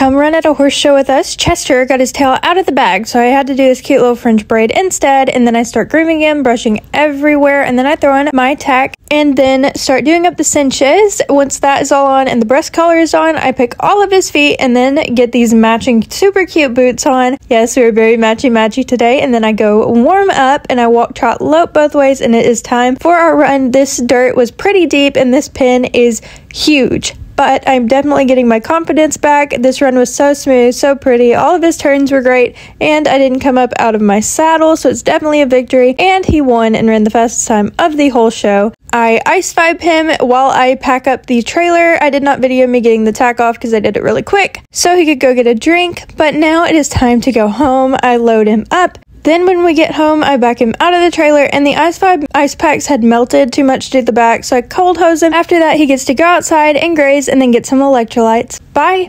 come run at a horse show with us, Chester got his tail out of the bag, so I had to do this cute little French braid instead. And then I start grooming him, brushing everywhere, and then I throw in my tack and then start doing up the cinches. Once that is all on and the breast collar is on, I pick all of his feet and then get these matching super cute boots on. Yes, we are very matchy matchy today. And then I go warm up and I walk trot lope both ways and it is time for our run. This dirt was pretty deep and this pin is huge but I'm definitely getting my confidence back. This run was so smooth, so pretty. All of his turns were great, and I didn't come up out of my saddle, so it's definitely a victory. And he won and ran the fastest time of the whole show. I ice vibe him while I pack up the trailer. I did not video me getting the tack off because I did it really quick so he could go get a drink. But now it is time to go home. I load him up then when we get home, I back him out of the trailer and the Ice ice packs had melted too much to the back, so I cold hose him. After that, he gets to go outside and graze and then get some electrolytes. Bye!